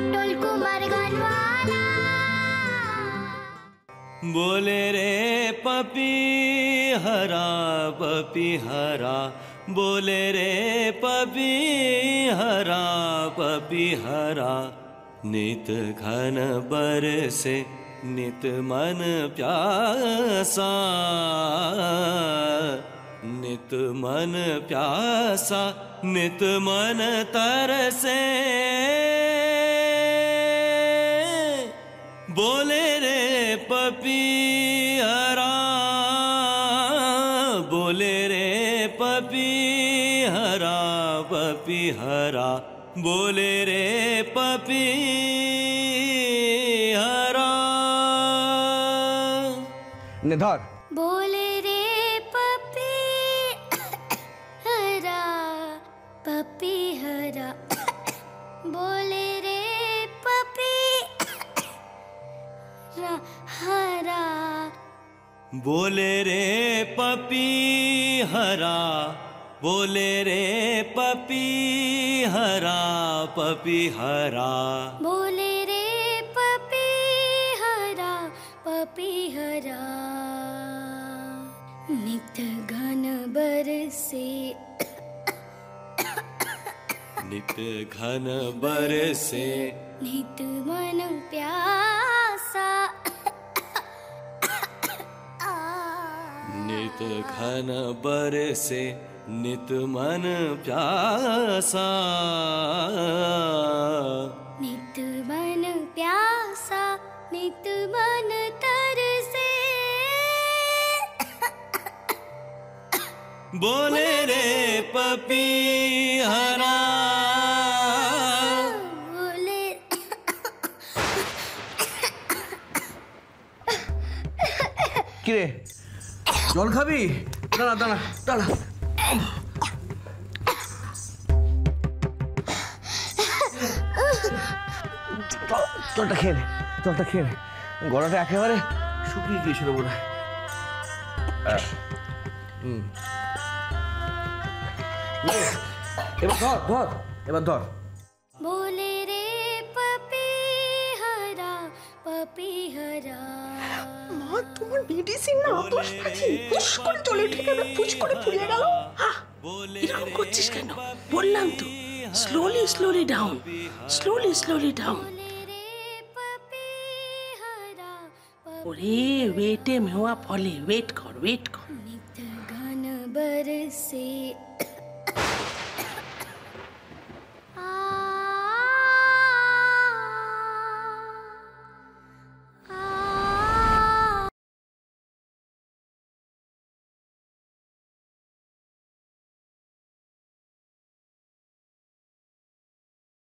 कुमार बोले रे पपी हरा पपी हरा। बोले रे पपी हरा पपी हरा। नित घन बर से नित मन प्यासा। नित मन प्यासा, नित मन तरसे। बोले रे पपी हरा बोले रे पपी हरा पपी हरा। बोले रे पपी हरा। निधार। बोले रे बोले रे पपी हरा बोले रे पपी हरा पपी हरा। बोले रे पपी हरा पपी हरा। नित घन बरसे नित घन बरसे नित मन प्यासा नित घन बरसे नित मन प्यासा। नित मन प्यासा नित मन तरसे। बोले रे पपी हरा। बोले। জল খাবি? দাঁড়া দাঁড়া দাঁড়া। জলটা খেয়ে নে, জলটা খেয়ে নে। গলাটা একেবারে শুকিয়ে গিয়েছিল বোধ হয় এবার ধর ধর, এবার ধর। বলে রে পপি হারা পপি হারা। আর তোমার মেডিসিন না আতস পাখি হুশ করে চলে উঠে গেল ফুস করে ফুলে গেল। এরকম করছিস কেন? বললাম তো slowly slowly down slowly slowly down ওরে ওয়েটে মেওয়া ফলে ওয়েট কর ওয়েট কর। গান বরসে